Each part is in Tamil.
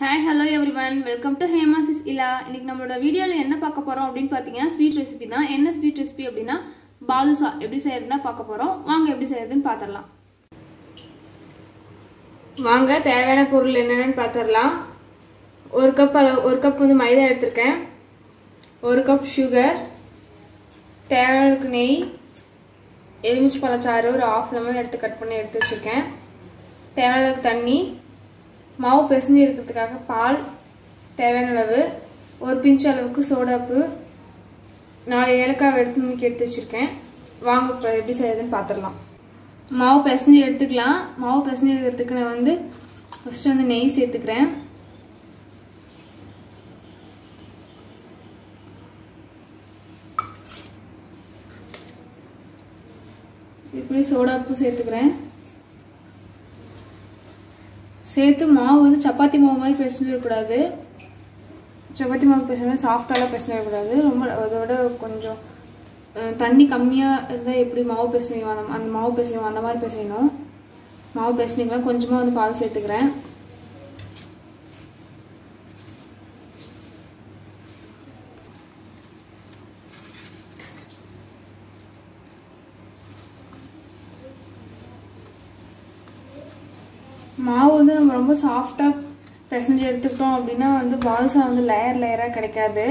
Hi hello everyone welcome to ஹேமாசிஸ் இலா இன்னைக்கு நம்மளோட வீடியோவில் என்ன பார்க்க போகிறோம் அப்படின்னு பார்த்தீங்கன்னா ஸ்வீட் ரெசிபி தான். என்ன ஸ்வீட் ரெசிபி அப்படின்னா பாதுஷா எப்படி செய்யறதுன்னா பார்க்க போகிறோம் வாங்க எப்படி செய்யறதுன்னு பார்த்துடலாம் வாங்க தேவையான பொருள் என்னென்னு பார்த்துடலாம் ஒரு கப் அளவு ஒரு கப் வந்து மைதா எடுத்திருக்கேன். ஒரு கப் சுகர் தேவையானதுக்கு நெய். எலுமிச்சு பழச்சாறு ஒரு ஆஃப் லெமன் எடுத்து கட் பண்ணி எடுத்து வச்சுருக்கேன். தேவையானதுக்கு தண்ணி. மாவு பிசைஞ்சு இருக்கிறதுக்காக பால் தேவையான அளவு ஒரு பிஞ்சு அளவுக்கு சோடாப்பு நாலு ஏலக்காய் எடுத்து இன்னைக்கு எடுத்து வச்சுருக்கேன். வாங்க இப்போ எப்படி செய்யறதுன்னு பார்த்துடலாம் மாவு பிசைஞ்சு எடுத்துக்கலாம். மாவு பிசைஞ்சு எடுக்கிறதுக்கு நான் வந்து ஃபஸ்ட்டு வந்து நெய் சேர்த்துக்கிறேன். இப்படி சோடாப்பு சேர்த்துக்கிறேன். சேர்த்து மாவு வந்து சப்பாத்தி மாவு மாதிரி பிசைஞ்சிடக்கூடாது சப்பாத்தி மாவு பிசைஞ்சு சாஃப்டாலாம் பிசைஞ்சிடக்கூடாது ரொம்ப அதோட கொஞ்சம் தண்ணி கம்மியாக இருந்தால் எப்படி மாவு பிசையும் அந்த அந்த மாவு பிசையும் அந்த மாதிரி பிசையணும் மாவு பிசைஞ்சிக்கலாம் கொஞ்சமாக வந்து பால் சேர்த்துக்கிறேன். மாவு வந்து நம்ம ரொம்ப சாஃப்டாக பிசைஞ்சு எடுத்துக்கிட்டோம் அப்படின்னா வந்து பாதுஷா வந்து லேயர் லேயராக கிடைக்காது.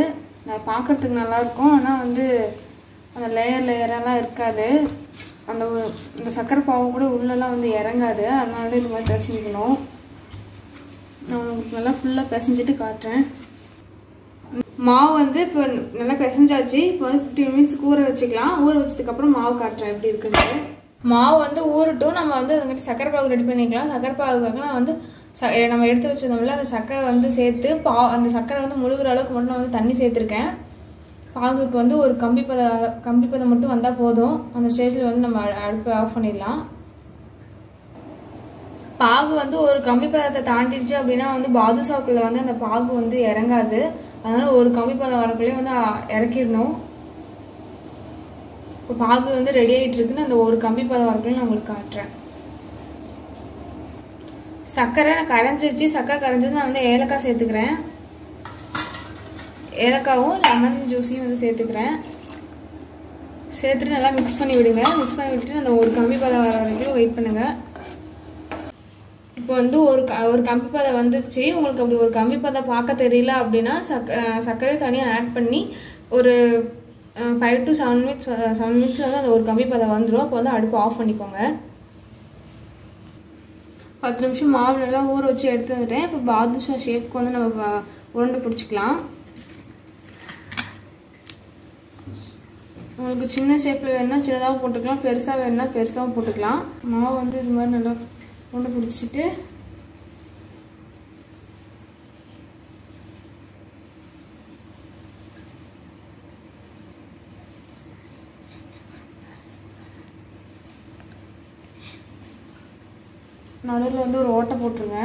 பார்க்குறதுக்கு நல்லாயிருக்கும். ஆனால் வந்து அந்த லேயர் லேயரெல்லாம் இருக்காது. அந்த இந்த சக்கரை பாவு கூட உள்ளெல்லாம் வந்து இறங்காது. அதனால இது மாதிரி பிசைஞ்சிக்கணும். நான் உங்களுக்கு நல்லா ஃபுல்லாக பிசைஞ்சிட்டு காட்டுறேன். மாவு வந்து இப்போ நல்லா பிசைஞ்சாச்சு. இப்போ வந்து ஃபிஃப்டீன் மினிட்ஸ் ஊற வச்சுக்கலாம். ஊற வச்சதுக்கப்புறம் மாவு காட்டுறேன் எப்படி இருக்குன்னு மாவு வந்து ஊறட்டும். நம்ம வந்து அதுக்கிட்ட சக்கரை பாகு ரெடி பண்ணிக்கலாம். சக்கரை பாகுக்காக நான் வந்து ச நம்ம எடுத்து வச்சிருந்தோம்ல அந்த சக்கரை வந்து சேர்த்து பா அந்த சக்கரை வந்து முழுகிற அளவுக்கு மட்டும் நான் வந்து தண்ணி சேர்த்துருக்கேன். பாகு இப்போ வந்து ஒரு கம்பி பத கம்பி பதம் மட்டும் வந்தால் போதும். அந்த ஸ்டேஜில் வந்து நம்ம அடுப்பை ஆஃப் பண்ணிடலாம். பாகு வந்து ஒரு கம்பி பதத்தை தாண்டிடுச்சு அப்படின்னா வந்து பாதுஷாக்குள்ள வந்து அந்த பாகு வந்து இறங்காது. அதனால ஒரு கம்பி பதம் வரக்குள்ளேயே வந்து இறக்கிடணும். இப்போ பாகு வந்து ரெடி ஆகிட்டு இருக்குன்னு அந்த ஒரு கம்பி பதம் வரைக்கும் நான் உங்களுக்கு காட்டுறேன். சர்க்கரை நான் கரைஞ்சிருச்சு சர்க்கரை கரைஞ்சது நான் வந்து ஏலக்காய் சேர்த்துக்கிறேன். ஏலக்காவும் லெமன் ஜூஸையும் வந்து சேர்த்துக்கிறேன். சேர்த்துட்டு நல்லா மிக்ஸ் பண்ணி விடுங்க. மிக்ஸ் பண்ணி விட்டுட்டு அந்த ஒரு கம்பி பதம் வர வரைக்கும் வெயிட் பண்ணுங்க. இப்போ வந்து ஒரு ஒரு கம்பி பதம் வந்துருச்சு. உங்களுக்கு அப்படி ஒரு கம்பி பதம் பார்க்க தெரியல அப்படின்னா சக் சர்க்கரை தனியாக ஆட் பண்ணி ஒரு five to seven minutes seven மினிட்ஸில் வந்து அந்த ஒரு கம்பி பதம் வந்துடும் அப்போ வந்து அடுப்பு ஆஃப் பண்ணிக்கோங்க. பத்து நிமிஷம் மாவு நல்லா ஊற வச்சு எடுத்து வந்துட்டேன். இப்போ பாதுஷா ஷேப்க்கு வந்து நம்ம உருண்டை பிடிச்சிக்கலாம். உங்களுக்கு சின்ன ஷேப்பில் வேணுன்னா சின்னதாக போட்டுக்கலாம். பெருசாக வேணுன்னா பெருசாகவும் போட்டுக்கலாம். மாவு வந்து இது மாதிரி நல்லா உருண்டை பிடிச்சிட்டு நடுவில் வந்து ஒரு ஓட்டை போட்டுருங்க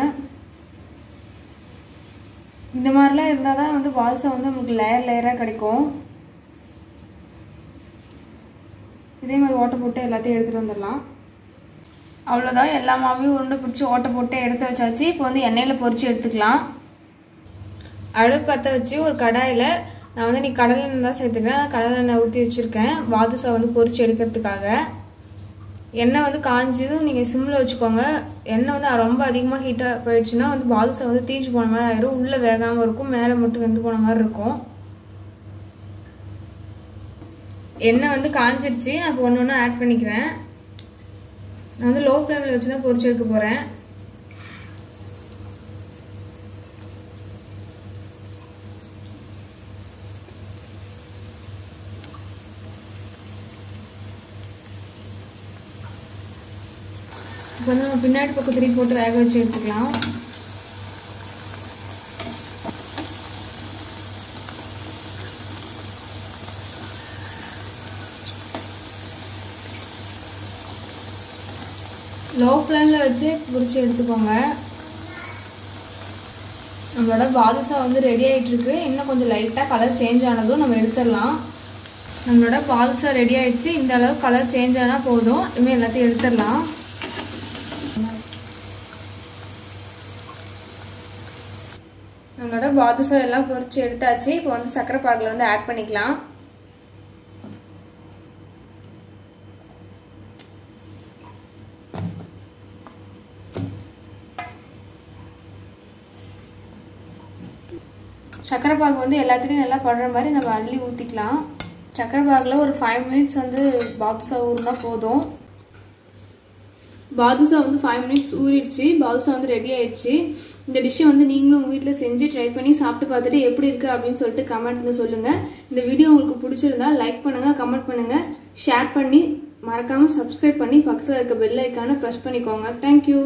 இந்த மாதிரிலாம் இருந்தால் தான் வந்து பாதுஷா வந்து நமக்கு லேயர் லேயராக கிடைக்கும். இதே மாதிரி ஓட்டை போட்டு எல்லாத்தையும் எடுத்துகிட்டு வந்துடலாம். அவ்வளோதான் எல்லா மாவையும் உருண்டை பிடிச்சி ஓட்டை போட்டு எடுத்து வச்சாச்சு. இப்போ வந்து எண்ணெயில் பொறிச்சு எடுத்துக்கலாம். அடுப்பு பற்ற வச்சு ஒரு கடாயில் நான் வந்து நீ கடலெண்ணெய் தான் சேர்த்துக்கிறேன். கடலெண்ணெய் ஊற்றி வச்சுருக்கேன். பாதுஷா வந்து பொறிச்சு எடுக்கிறதுக்காக. எண்ணெய் வந்து காஞ்சதும் நீங்கள் சிம்மில் வச்சுக்கோங்க. எண்ணெய் வந்து ரொம்ப அதிகமாக ஹீட்டாக போயிடுச்சுன்னா வந்து பாதுஷா வந்து தீஞ்சு போன மாதிரி ஆயிரும். உள்ளே வேகாமல் இருக்கும். மேலே மட்டும் வெந்து போன மாதிரி இருக்கும். எண்ணெய் வந்து காஞ்சிருச்சு. நான் இப்போ ஒன்று ஒன்று ஆட் பண்ணிக்கிறேன். நான் வந்து லோ ஃப்ளேமில் வச்சு தான் பொறிச்சு எடுக்க போகிறேன் இப்போ வந்து நம்ம பின்னாடி பக்கம் திருப்பி போட்டு வேக வச்சு எடுத்துக்கலாம். லோ ஃப்ளேமில் வச்சு பொரிச்சு எடுத்துக்கோங்க. நம்மளோட பாதுஷா வந்து ரெடி ஆகிட்டுருக்கு இன்னும் கொஞ்சம் லைட்டாக கலர் சேஞ்ச் ஆனதும் நம்ம எடுத்துடலாம். நம்மளோட பாதுஷா ரெடி ஆகிடுச்சு இந்த அளவுக்கு கலர் சேஞ்ச் ஆனால் போதும். இனிமேல் எல்லாத்தையும் எடுத்துடலாம். நம்மளோட பாதுஷா எல்லாம் பொறிச்சு எடுத்தாச்சு. இப்போ வந்து சக்கரை பாகில் வந்து ஆட் பண்ணிக்கலாம். சக்கரை பாகு வந்து எல்லாத்துலேயும் நல்லா படுற மாதிரி நம்ம அள்ளி ஊற்றிக்கலாம் சக்கரை பாகில் ஒரு ஃபைவ் மினிட்ஸ் வந்து பாதுஷா ஊறுனா போதும். பாதுஷா வந்து ஃபைவ் மினிட்ஸ் ஊறிடுச்சு. பாதுஷா வந்து ரெடி ஆயிடுச்சு. இந்த டிஷ்ஷை வந்து நீங்களும் உங்கள் வீட்டில் செஞ்சு ட்ரை பண்ணி சாப்பிட்டு பார்த்துட்டு எப்படி இருக்குது அப்படின்னு சொல்லிட்டு கமெண்ட்டில் சொல்லுங்கள் இந்த வீடியோ உங்களுக்கு பிடிச்சிருந்தா லைக் பண்ணுங்கள் கமெண்ட் பண்ணுங்கள் ஷேர் பண்ணி மறக்காமல் சப்ஸ்கிரைப் பண்ணி பக்கத்தில் இருக்க பெல் ஐக்கானை ப்ரெஸ் பண்ணிக்கோங்க. தேங்க்யூ